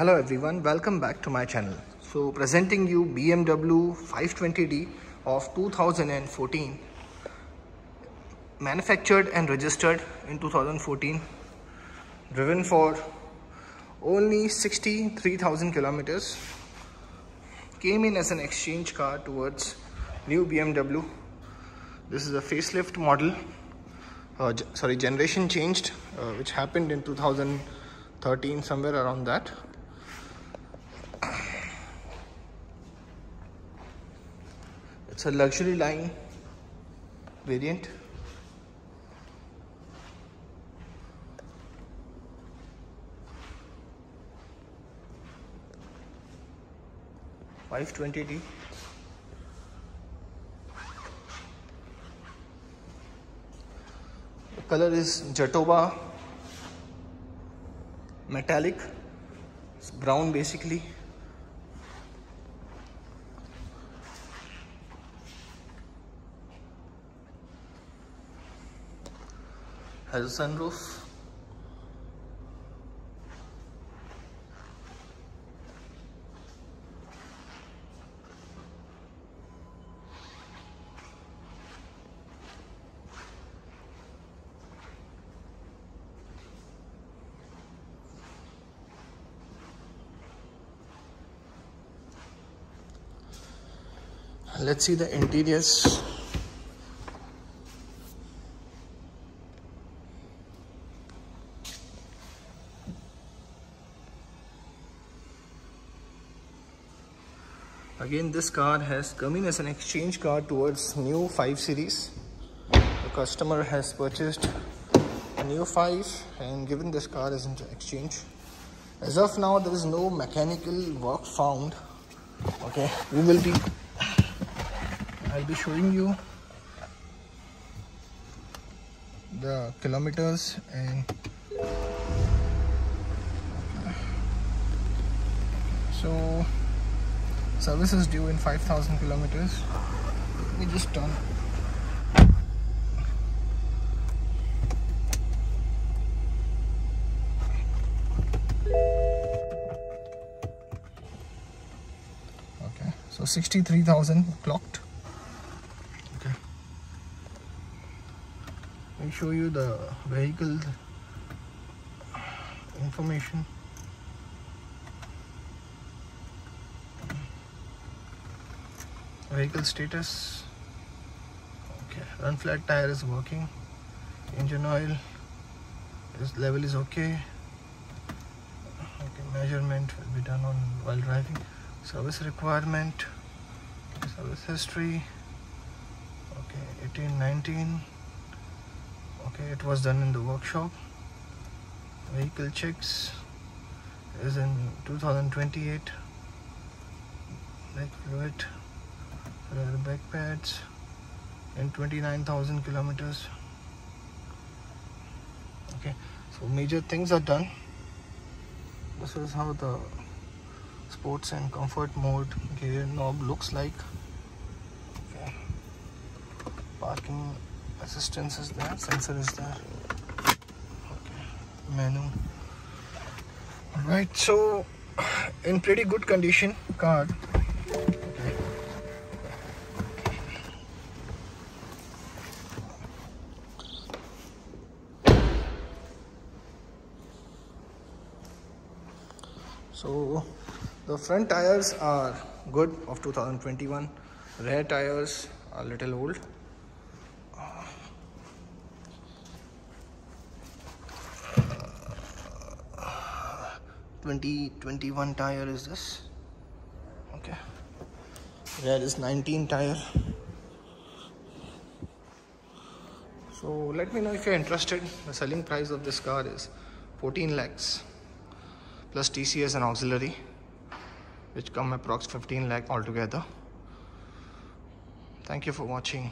Hello everyone, welcome back to my channel. So presenting you BMW 520d of 2014 manufactured and registered in 2014 driven for only 63,000 kilometers. Came in as an exchange car towards new BMW this is a facelift model. Uh, sorry generation changed uh, which happened in 2013 somewhere around that it's a luxury line variant Five twenty D. The color is Jatoba metallic. It's brown basically. Has a sunroof? Let's see the interiors again this car has come in as an exchange car towards new 5 series. The customer has purchased a new 5 and given this car as an exchange. As of now there is no mechanical work found. Okay we will be I'll be showing you the kilometers and so service is due in 5000 kilometers. We just turn. Okay so 63000 clocked okay. Me show you the vehicle information vehicle status. Okay run flat tire is working. Engine oil this level is okay. Okay measurement will be done on while driving. Service requirement service history. Okay 18 19 okay it was done in the workshop. Vehicle checks is in 2028 brake fluid brake pads and 29,000 kilometers. Okay so major things are done. This is how the sports and comfort mode gear knob looks like. Okay. Parking assistance is there sensor is there. Okay menu. All right so in pretty good condition car so the front tires are good of 2021 rear tires are a little old. 2021 tire is this. Okay. Rear is 19 tire. So let me know if you're interested. The selling price of this car is 14 lakhs plus TCS and auxiliary which come approx 15 lakh altogether. Thank you for watching